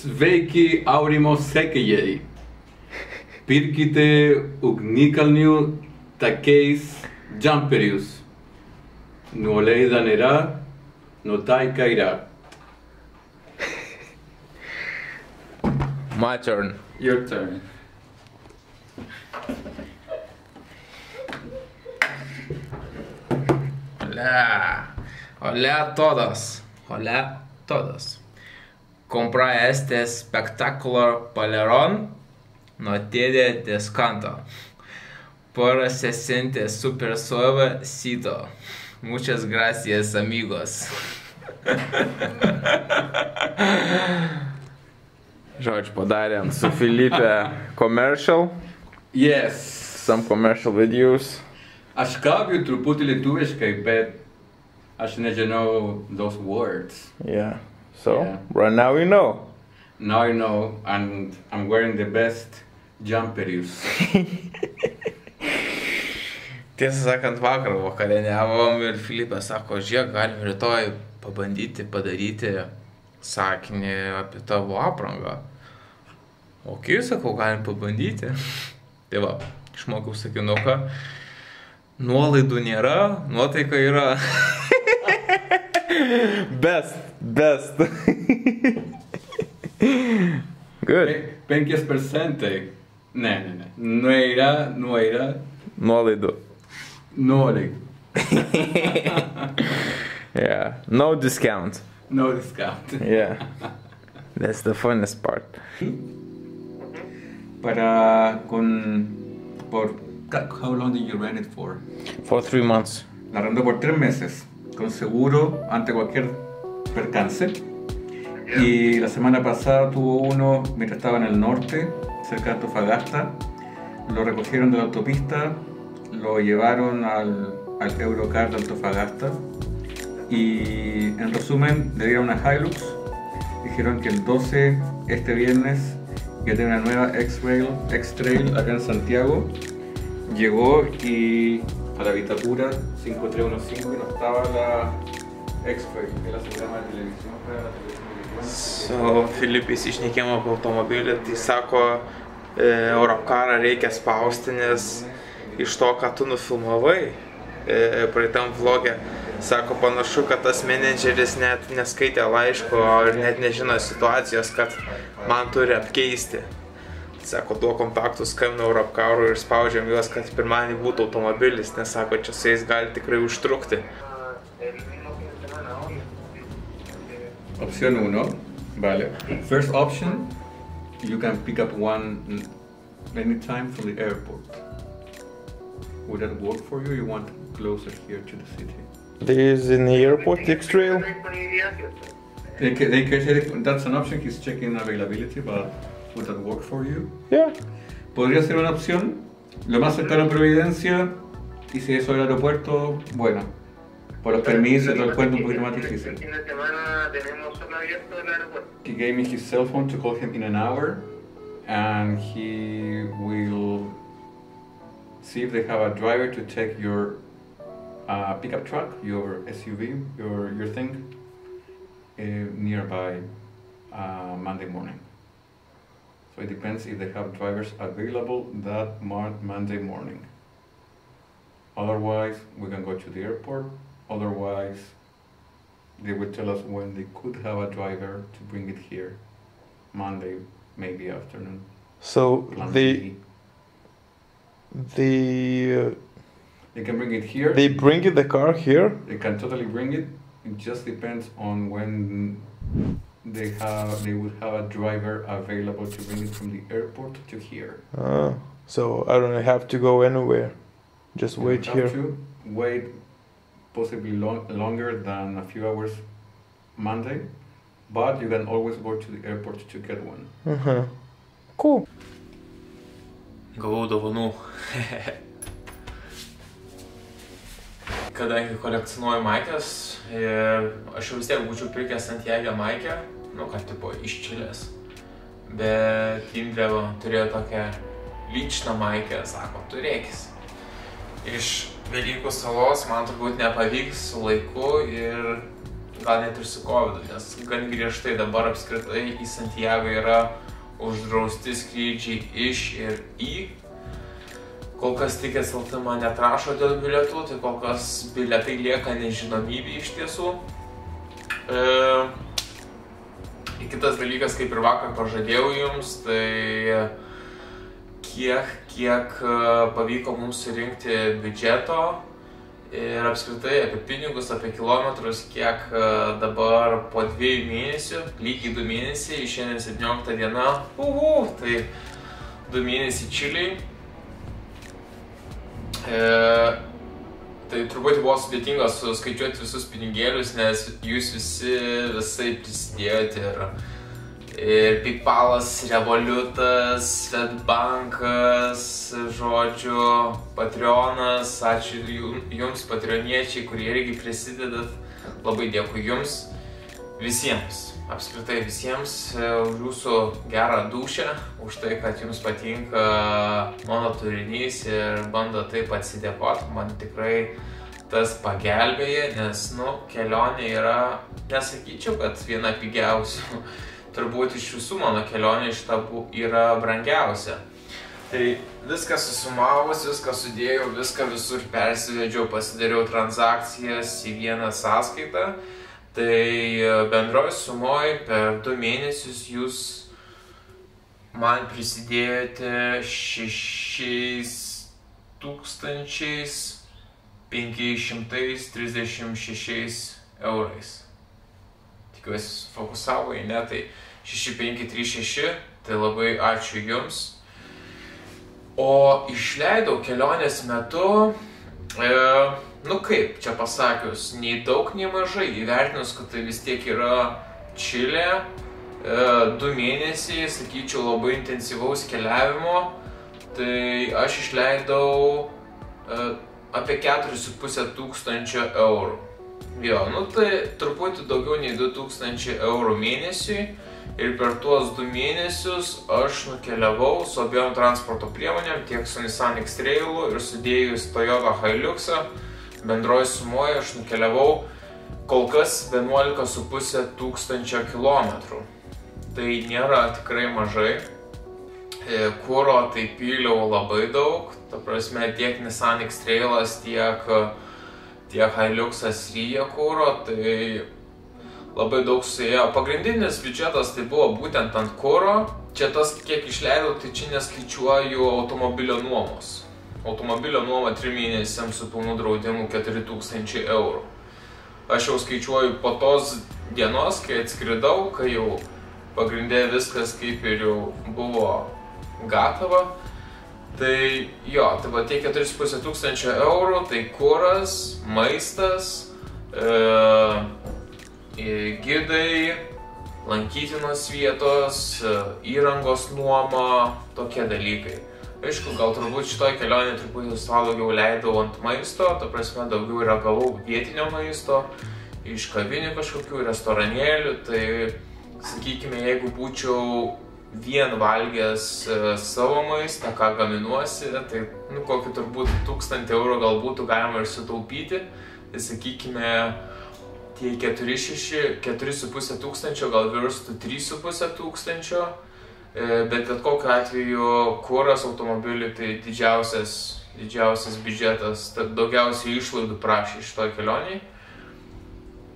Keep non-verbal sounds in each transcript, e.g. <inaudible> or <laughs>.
Sveiki Aurimo sekėjai. Pirkite ugnikalnių takais jumperius. Nuoleida nėra, nutaika yra. My turn. Your turn. Hola. Hola a todos. Hola a todos. Compra este espectacular polerón. No tiene descanto. Por se siente super suavecito. Muchas gracias, amigos. Žodžiu, padarėm su Filipe commercial, Yes. some commercial videos. Aš kalbu truputį lietuviškai, bet aš nežinau those words. Yeah. So, Yeah. right now we know. Now I know, and I'm wearing the best jumperius. <laughs> Tiesą sakant, vakar vakarieniavom ir Filipė sako, žiūrėk, galim rytoj pabandyti padaryti sakinį apie tavo aprangą. Ok, sakau, galim pabandyti. <laughs> Tai va, išmokau sakinuką. Nuolaidų nėra, nuotaika yra. <laughs> best, best. Good. Pe- Penkias procentai. Ne, ne, ne. Nueira, nueira, Nuolaidų. nori. <laughs> Yeah. No discount. No discount. <laughs> Yeah. That's the funnest part. Para con... Por... How long did you rent it for? For three months. La arrendó por tres meses, con seguro ante cualquier percance. Y la semana pasada tuvo uno mientras estaba en el norte, cerca de Antofagasta. Lo recogieron de la autopista, lo llevaron al, al Eurocar de Antofagasta. Y en resumen, le dieron una Hilux. Dijeron que el 12, este viernes, iba a tener una nueva X-Rail, X-Trail acá en Santiago. Llegó y a la Vitacura 5315 no estaba la Es la la televisión Su Filipais išnekėjom apie automobilį, tai sako, e, Eurocarą reikia spausti, nes iš to, ką tu nufilmavai e, praeitam vlogė, sako, panašu, kad tas menedžeris net neskaitė laiško ir net nežino situacijos, kad man turi apkeisti. Sako, duok kontaktus, skambinu Eurocarų ir spaudžiam juos, kad pirmąjį būtų automobilis, nes sako, čia su jais gali tikrai užtrukti. Opción 1, vale. First option, you can pick up one anytime from the airport. Would that work for you? You want closer here to the city? There is in the airport. They can, they can that's an option. He's checking availability, but would that work for you? Yeah. Podría ser una opción. Lo más cercano a Providencia, y si eso es el aeropuerto, bueno. Por los permisos, todo el cuento un poquito más difícil. fin de semana tenemos solo abierto el aeropuerto. He gave me his cell phone to call him in an hour, and he will see if they have a driver to take your uh, pickup truck, your SUV, your your thing, uh, nearby uh, Monday morning. So it depends if they have drivers available that Monday morning. Otherwise, we can go to the airport. Otherwise, they will tell us when they could have a driver to bring it here. Monday, maybe afternoon. So Plan the B. the uh, They can bring it here. they bring you the car here. They can totally bring it. It just depends on when they have they would have a driver available to bring it from the airport to here. Ah, so I don't have to go anywhere. Just You wait have here. To wait possibly long, longer than a few hours Monday, but you can always go to the airport to get one. Uh-huh. Cool. Gavau dovanų. Kadangi kolekcionuoju maikės ir aš jau vis tiek būčiau pirkęs Santiago maikę, nu ką tipo iš čilės. Bet Indrė turėjo tokią lyčną maikę, sako, turėkis. Iš Velykų salos man turbūt nepavyks su laiku ir gal net ir su COVID, nes gan griežtai dabar apskritai į Santiago yra uždrausti skrydžiai iš ir į. Kol kas tikės LT man netrašo dėl bilietų, tai kol kas bilietai lieka nežinomybė iš tiesų. E, kitas dalykas, kaip ir vakar pažadėjau jums, tai kiek, kiek e, pavyko mums surinkti biudžeto ir apskritai apie pinigus, apie kilometrus, kiek e, dabar po dviejų mėnesių, lygiai du mėnesiai, šiandien 17 diena, uhu, tai du mėnesiai čiliai. E, tai turbūt buvo sudėtinga suskaičiuoti visus pinigėlius, nes jūs visi visai prisidėjote ir Ir PayPalas, Revolutas, Svetbankas, žodžiu, Patreonas, ačiū jums, patrioniečiai, kurie irgi prisidedat. Labai dėkui jums visiems, apskritai visiems e, už jūsų gerą dušę, už tai, kad jums patinka mano turinys ir bando taip atsidėkoti. Man tikrai tas pagelbėja, nes, nu, kelionė yra, nesakyčiau, kad viena pigiausių turbūt iš visų mano kelionių šita yra brangiausia. Tai viską susumavus, viską sudėjau, viską visur persivedžiau, pasidariau transakcijas į vieną sąskaitą. Tai bendroji sumoji per du mėnesius jūs man prisidėjote 6536 eurais tikiuosi fokusavo į ne, tai 6536, tai labai ačiū Jums. O išleidau kelionės metu, e, nu kaip čia pasakius, nei daug, nei mažai, įvertinus, kad tai vis tiek yra Čilė, e, du mėnesiai, sakyčiau, labai intensyvaus keliavimo, tai aš išleidau e, apie 4,5 tūkstančio eurų. Jo, nu tai truputį daugiau nei 2000 eurų mėnesiui ir per tuos du mėnesius aš nukeliavau su abiem transporto priemonėm, tiek su Nissan X-Trailu ir sudėjus Toyota Hiluxą, bendroji sumoje aš nukeliavau kol kas 11,5 tūkstančio kilometrų. Tai nėra tikrai mažai. E, kūro tai pyliau labai daug, ta prasme tiek Nissan X-Trailas, tiek tiek Hiluxas ryja kūro, tai labai daug suėjo. Pagrindinis biudžetas tai buvo būtent ant kūro. Čia tas, kiek išleidau, tai čia neskaičiuoju automobilio nuomos. Automobilio nuoma 3 mėnesiams su pilnu draudimu 4000 eurų. Aš jau skaičiuoju po tos dienos, kai atskridau, kai jau pagrindė viskas kaip ir jau buvo gatava Tai jo, tai va tie 4,5 tūkstančio eurų, tai kuras, maistas, e, gidai, lankytinos vietos, e, įrangos nuoma, tokie dalykai. Aišku, gal turbūt šitoj kelionė truputį savo daugiau leidau ant maisto, ta prasme daugiau yra gavau vietinio maisto, iš kavinių kažkokių, restoranėlių, tai sakykime, jeigu būčiau vien valgęs e, savo maistą, ką gaminuosi, tai nu, kokį turbūt 1000 eurų gal būtų galima ir sutaupyti. Tai sakykime, tie 4,5 tūkstančio gal virstų 3,5 tūkstančio, e, bet bet kokiu atveju kuras automobiliui tai didžiausias, didžiausias biudžetas, daugiausiai išlaidų prašė to kelioniai.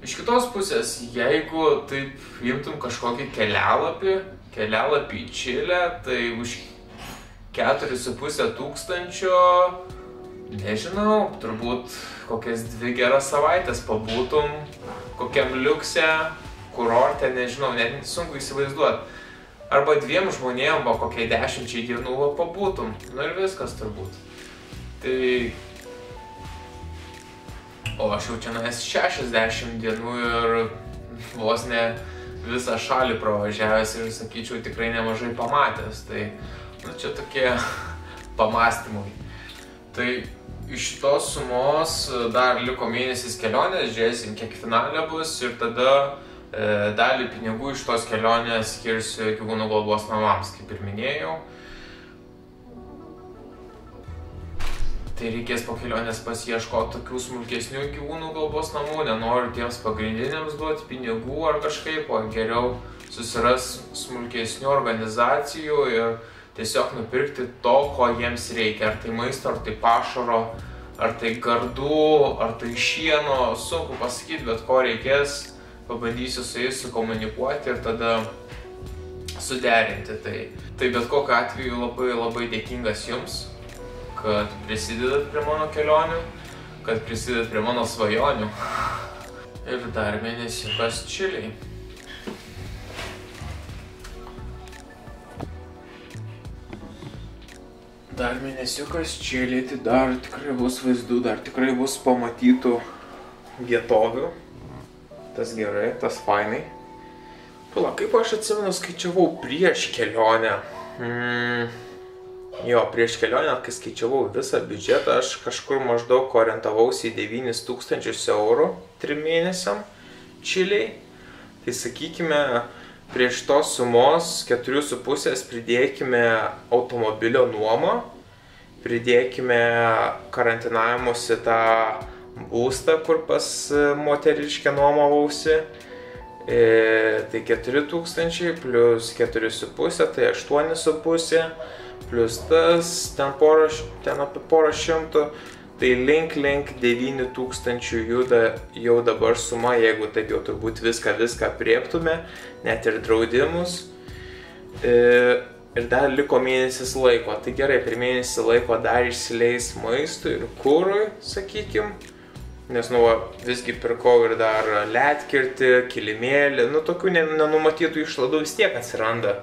Iš kitos pusės, jeigu taip imtum kažkokį kelialapį, kelialapį į Čilę, tai už 4,5 tūkstančio, nežinau, turbūt kokias dvi geras savaitės pabūtum, kokiam liukse, kurorte, nežinau, net sunku įsivaizduoti. Arba dviem žmonėm, arba kokiai dešimčiai dienų pabūtum. Nu ir viskas turbūt. Tai O aš jau čia nuės 60 dienų ir vos ne visą šalį pravažiavęs ir sakyčiau tikrai nemažai pamatęs. Tai nu, čia tokie pamastymai. Tai iš šitos sumos dar liko mėnesis kelionės, žiūrėsim kiek finalė bus ir tada e, dalį pinigų iš tos kelionės skirsiu gyvūnų globos namams, kaip ir minėjau. tai reikės po kelionės pasieškoti tokių smulkesnių gyvūnų globos namų, nenoriu tiems pagrindiniams duoti pinigų ar kažkaip, o geriau susiras smulkesnių organizacijų ir tiesiog nupirkti to, ko jiems reikia, ar tai maisto, ar tai pašaro, ar tai gardų, ar tai šieno, sunku pasakyti, bet ko reikės, pabandysiu su jais sukomunikuoti ir tada suderinti tai. Tai bet kokiu atveju labai labai dėkingas jums, kad prisidedat prie mano kelionių, kad prisidedat prie mano svajonių. <laughs> Ir dar mėnesiukas čiliai. Dar mėnesiukas čiliai, tai dar tikrai bus vaizdų, dar tikrai bus pamatytų vietovių. Tas gerai, tas fainai. Pala, kaip aš atsimenu, skaičiavau prieš kelionę. Mm. Jo, prieš kelionę, kai skaičiavau visą biudžetą, aš kažkur maždaug orientavausi į 9000 eurų trim mėnesiam čiliai. Tai sakykime, prieš tos sumos 4,5 pridėkime automobilio nuomą, pridėkime karantinavimuose tą būstą, kur pas moteriškę nuomavausi. E, tai 4000 plus 4,5 tai 8,5 plus tas ten, porą, ten apie porą šimtų. Tai link link 9000 juda jau dabar suma, jeigu taip jau turbūt viską viską prieptume, net ir draudimus. E, ir dar liko mėnesis laiko. Tai gerai, per mėnesį laiko dar išsileis maistui ir kūrui, sakykim. Nes, nu, visgi pirkau ir dar letkirti, kilimėlį, nu, tokių nenumatytų išladų vis tiek atsiranda.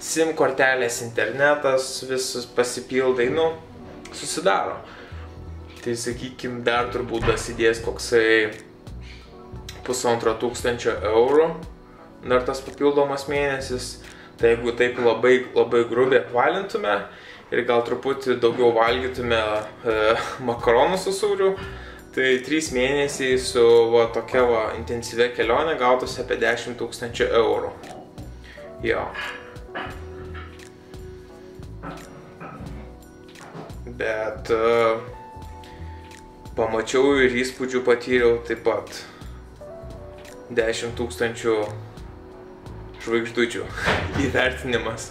SIM kortelės, internetas, visus pasipildai, nu, susidaro. Tai, sakykime, dar turbūt dasidės koksai pusantro tūkstančio eurų, dar tas papildomas mėnesis. Tai jeigu taip labai, labai grubiai apvalintume ir gal truputį daugiau valgytume e, makaronų su sūriu, Tai 3 mėnesiai su va, tokia va, intensyvia kelionė gautųsi apie 10 tūkstančių eurų. Jo. Bet uh, pamačiau ir įspūdžių patyriau taip pat. 10 tūkstančių žvaigždučių <laughs> įvertinimas.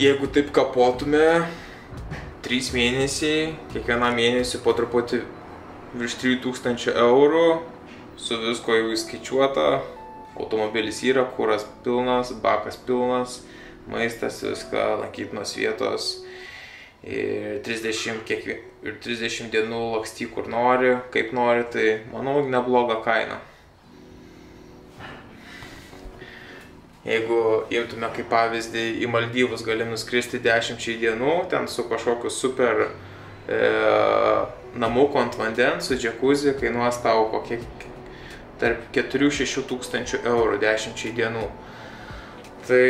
Jeigu taip kapotume, 3 mėnesiai, kiekvieną mėnesį po truputį virš 3000 eurų, su visko jau įskaičiuota, automobilis yra, kuras pilnas, bakas pilnas, maistas, viską, lankytinos vietos ir 30, kiekvien, ir 30 dienų laksti kur nori, kaip nori, tai manau nebloga kaina. Jeigu imtume kaip pavyzdį į Maldyvus, gali nuskristi 10 dienų, ten su kažkokiu super e, namuku ant vandens, su džekuzi, kainuos tau kokie tarp 4-6 tūkstančių eurų 10 dienų. Tai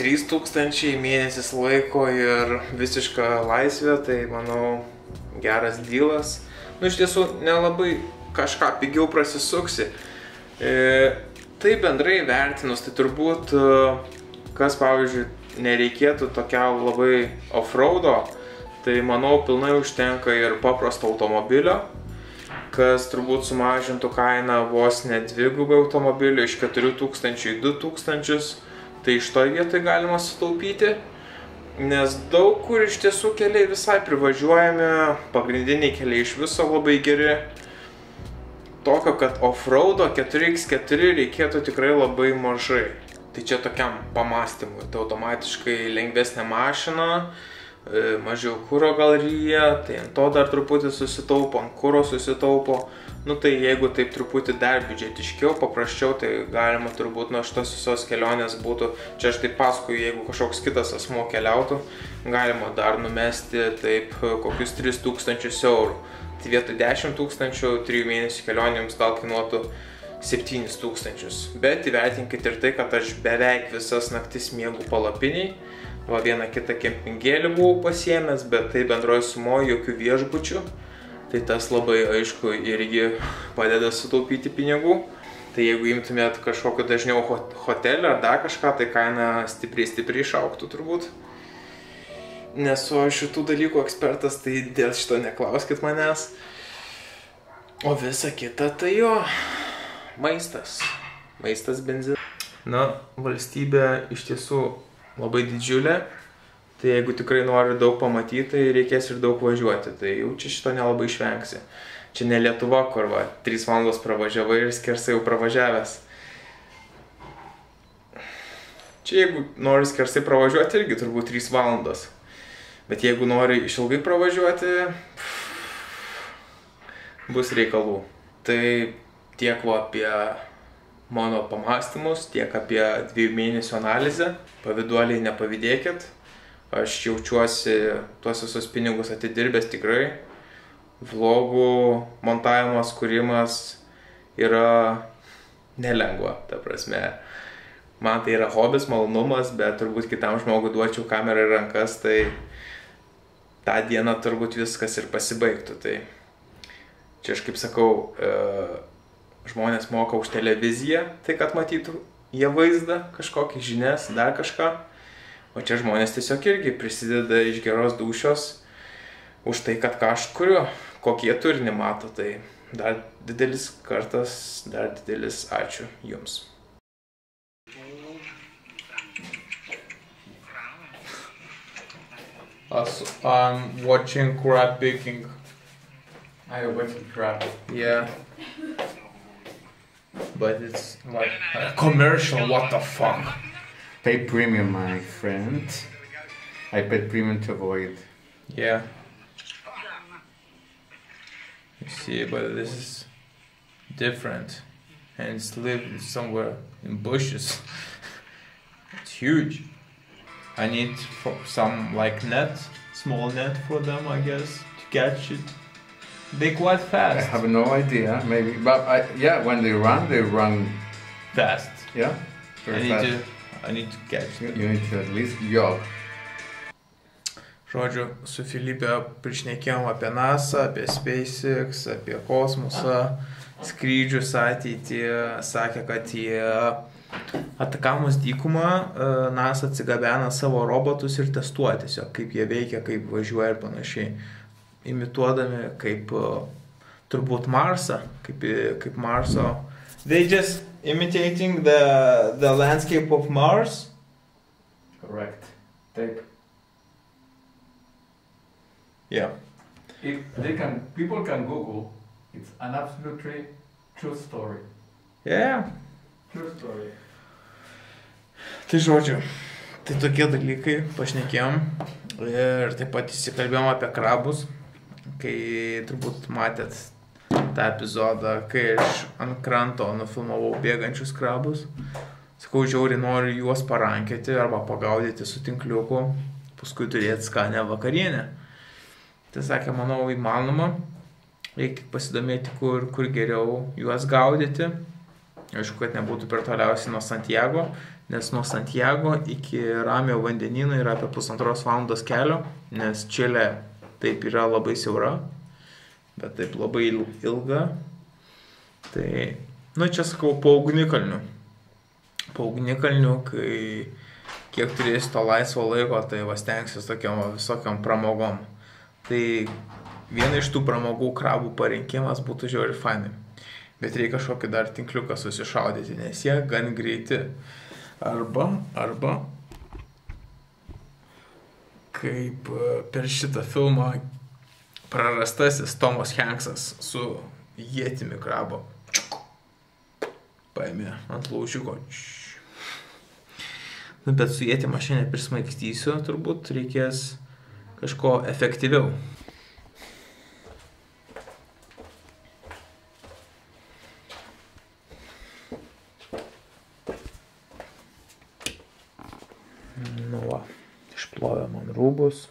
3 tūkstančiai mėnesis laiko ir visiška laisvė, tai manau geras dylas. Nu iš tiesų nelabai kažką pigiau prasisuksi. E, tai bendrai vertinus, tai turbūt, e, kas pavyzdžiui, nereikėtų tokia labai off-roado, tai manau pilnai užtenka ir paprasto automobilio, kas turbūt sumažintų kainą vos ne dvigubai automobilio iš 4000 į 2000, tai iš to vietoj galima sutaupyti. Nes daug kur iš tiesų keliai visai privažiuojami, pagrindiniai keliai iš viso labai geri, tokio, kad off-roado 4x4 reikėtų tikrai labai mažai. Tai čia tokiam pamastymui, tai automatiškai lengvesnė mašina, e, mažiau kūro gal ryja, tai ant to dar truputį susitaupo, ant kūro susitaupo. Nu tai jeigu taip truputį dar biudžetiškiau, paprasčiau, tai galima turbūt nuo šitos visos kelionės būtų, čia aš taip paskui, jeigu kažkoks kitas asmo keliautų, galima dar numesti taip kokius 3000 eurų. Tai vietoj 10 tūkstančių, 3 mėnesių kelionė jums gal kainuotų 7 tūkstančius. Bet įvertinkite ir tai, kad aš beveik visas naktis miegu palapiniai. Va vieną kitą kempingėlį buvau pasiemęs, bet tai bendroji sumoji jokių viešbučių. Tai tas labai aišku irgi padeda sutaupyti pinigų. Tai jeigu imtumėt kažkokį dažniau hotelį ar dar kažką, tai kaina stipriai stipriai išauktų turbūt. nesu aš šitų dalykų ekspertas, tai dėl šito neklauskit manęs. O visa kita tai jo, maistas. Maistas benzinas. Na, valstybė iš tiesų labai didžiulė. Tai jeigu tikrai nori daug pamatyti, tai reikės ir daug važiuoti. Tai jau čia šito nelabai išvengsi. Čia ne Lietuva, kur va, 3 valandos pravažiavai ir skersai jau pravažiavęs. Čia jeigu nori skersai pravažiuoti, irgi turbūt 3 valandos. Bet jeigu nori išilgai pravažiuoti, bus reikalų. Tai tiek va apie mano pamastymus, tiek apie dviejų mėnesių analizę. Paviduoliai nepavydėkit. Aš jaučiuosi tuos visus pinigus atidirbęs tikrai. Vlogų montavimas, kūrimas yra nelengva, ta prasme. Man tai yra hobis, malonumas, bet turbūt kitam žmogui duočiau kamerą į rankas, tai tą dieną turbūt viskas ir pasibaigtų. Tai čia aš kaip sakau, e, žmonės moka už televiziją, tai kad matytų jie vaizdą, kažkokį žinias, dar kažką. O čia žmonės tiesiog irgi prisideda iš geros dušios už tai, kad ką aš kuriu, kokie turinį mato. Tai dar didelis kartas, dar didelis ačiū Jums. As I'm watching crab baking. I watching crap. Yeah. But it's like a commercial, what the fuck? Pay premium, my friend. I paid premium to avoid. Yeah. You see, but this is different. And it's lived somewhere in bushes. <laughs> it's huge. I need for some like net, small net for them, I guess, to catch it. They quite fast. I have no idea, maybe, but I, yeah, when they run, they run, Fast. yeah, I very need fast. I need to catch You, them. you need to at least jog. Žodžiu, su Filipe prišnekėjom apie NASA, apie SpaceX, apie kosmosą, skrydžius ateitį. Sakė, kad į atakamus dykumą e, NASA atsigabena savo robotus ir testuoja tiesiog, kaip jie veikia, kaip važiuoja ir panašiai. Imituodami kaip e, turbūt Marsą, kaip, kaip Marso. They just imitating the, the landscape of Mars. Correct. Take. Yeah. If they can, people can Google. It's an absolutely true story. Yeah. True story. Tai žodžiu, tai tokie dalykai pašnekėjom ir taip pat įsikalbėjom apie krabus, kai turbūt matėt tą epizodą, kai aš ant kranto nufilmavau bėgančius krabus. Sakau, žiauriai noriu juos parankėti arba pagaudyti su tinkliuku, paskui turėti skanę vakarienę. Tai sakė, manau, įmanoma. Reikia tik pasidomėti, kur, kur geriau juos gaudyti. Aišku, kad nebūtų per toliausiai nuo Santiago, nes nuo Santiago iki Ramio vandenino yra apie pusantros valandos kelio, nes Čilė taip yra labai siaura, bet taip labai il- ilga. Tai, nu čia sakau, po ugnikalniu. Po ugnikalniu, kai kiek turėsi to laisvo laiko, tai vas tenksis tokiam visokiam pramogom. Tai viena iš tų pramogų krabų parinkimas būtų žiauri fainai. Bet reikia kažkokį dar tinkliuką susišaudyti, nes jie gan greiti. Arba, arba, kaip e, per šitą filmą prarastasis Tomas Hanksas su jėtimi krabo. Paėmė ant laužiuko. Nu, bet su jėtim aš šiandien prismaigstysiu, turbūt reikės kažko efektyviau. Nu, va, išplovė man rūbus,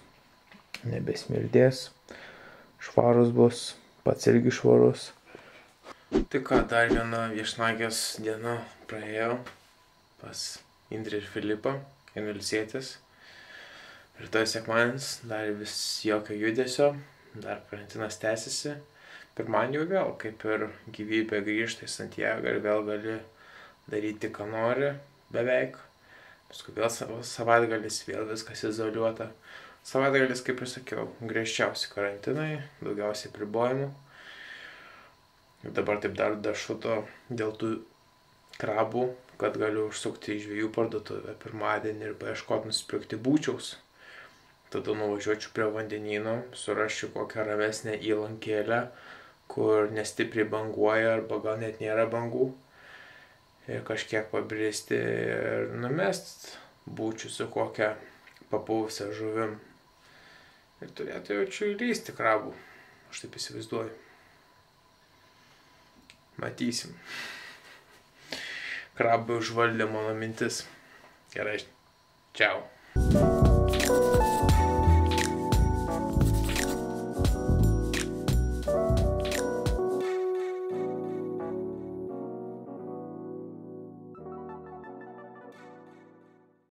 nebesmirdės, švarus bus, pats irgi švarus. Tai ką, dar viena viešnagės diena praėjo pas Indrį ir Filipą, Emilsėtis. Rytoj sekmanis, dar vis jokio judesio, dar karantinas tęsiasi. Pirmadienį jau vėl, kaip ir gyvybė grįžta į Santiago ir vėl gali daryti, ką nori, beveik. Paskui vėl savaitgalis, vėl viskas izoliuota. Savaitgalis, kaip ir sakiau, griežčiausi karantinai, daugiausiai pribojimų. Ir dabar taip dar dašuto dėl tų krabų, kad galiu užsukti į žvėjų parduotuvę pirmadienį ir paieškoti nusipirkti būčiaus. Tada nuvažiuočiau prie vandenyno, surasčiau kokią ramesnę įlankėlę, kur nestipriai banguoja arba gal net nėra bangų. Ir kažkiek pabristi ir numest būčių su kokią papuvusią žuvim. Ir turėtų jaučiu įlysti krabų. Aš taip įsivaizduoju. Matysim. Krabų užvaldė mano mintis. Gerai. Čiau.